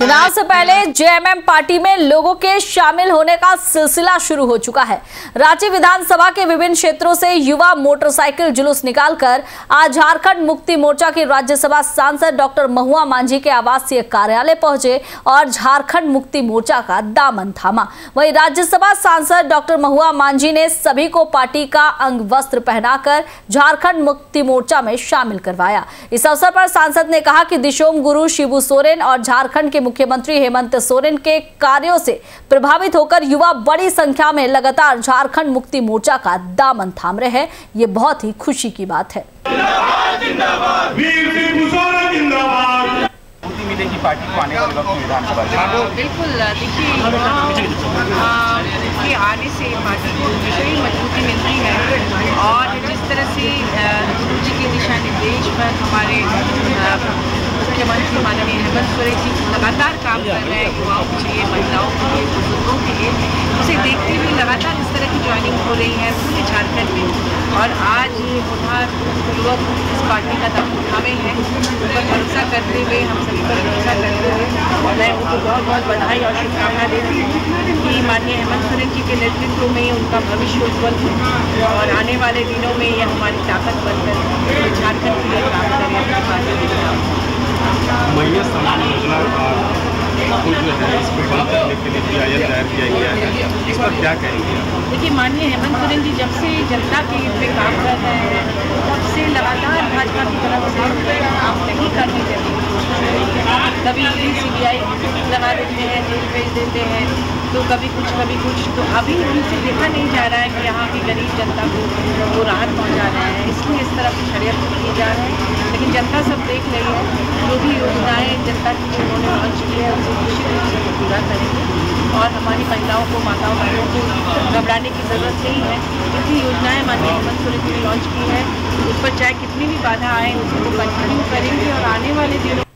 चुनाव से पहले जेएमएम पार्टी में लोगों के शामिल होने का सिलसिला शुरू हो चुका है। रांची विधानसभा के विभिन्न क्षेत्रों से युवा मोटरसाइकिल जुलूस निकालकर आज झारखंड मुक्ति मोर्चा के राज्यसभा सांसद डॉक्टर महुआ मांझी के आवासीय कार्यालय पहुँचे और झारखंड मुक्ति मोर्चा का दामन थामा। वहीं राज्यसभा सांसद डॉक्टर महुआ मांझी ने सभी को पार्टी का अंग वस्त्र पहनाकर झारखंड मुक्ति मोर्चा में शामिल करवाया। इस अवसर पर सांसद ने कहा कि दिशोम गुरु, शिबू सोरेन और झारखंड के मुख्यमंत्री हेमंत सोरेन के कार्यों से प्रभावित होकर युवा बड़ी संख्या में लगातार झारखंड मुक्ति मोर्चा का दामन थाम रहे हैं। ये बहुत ही खुशी की बात है। पार्टी को आने वाले विधानसभा बिल्कुल देखिए आने से पार्टी को ही मजबूती मिलती है और जिस तरह से आ, गुरु जी के दिशा निर्देश पर हमारे आ, मुख्यमंत्री माननीय हेमंत सोरेन जी लगातार काम कर रहे हैं युवाओं के लिए, महिलाओं के लिए, बुज़ुर्गों के लिए। उसे देखते हुए लगातार इस तरह की ज्वाइनिंग हो रही है, पूरे झारखंड में। और आज ये उधार युवक इस पार्टी का दम उठावे हैं। पर भरोसा करते हुए, हम सभी पर भरोसा करते हुए मैं उनको बहुत बहुत बधाई और शुभकामना देती हूँ कि माननीय हेमंत सोरेन जी के नेतृत्व में उनका भविष्य उज्ज्वल हो और आने वाले दिनों में ये हमारी ताकत बनकर झारखंड के लिए काम करें। किया देखिए, माननीय हेमंत सोरेन जी, जब से जनता के हित में काम कर रहे हैं, तब से लगातार भाजपा की तरफ़ से काम नहीं करने देते। कभी ईडी सीबीआई लगा देते हैं, जेल भेज देते हैं तो कभी कुछ कभी कुछ। तो अभी उनसे देखा नहीं जा रहा है कि यहाँ की गरीब जनता को वो राहत पहुँचा रहे हैं। इसलिए इस तरफ़ षडयंत्र किए जा रहे हैं। लेकिन जनता सब देख रही है। भी योजनाएँ जनता की जो उन्होंने लॉन्च की है, उसे निश्चित रूप से पूरा करेंगे। और हमारी महिलाओं को, माताओं बहनों को घबराने की ज़रूरत नहीं है। जितनी योजनाएँ माननीय हेमंत सोरेन ने लॉन्च की है, उस पर चाहे कितनी भी बाधा आए उसको कंटिन्यू करेंगे और आने वाले दिनों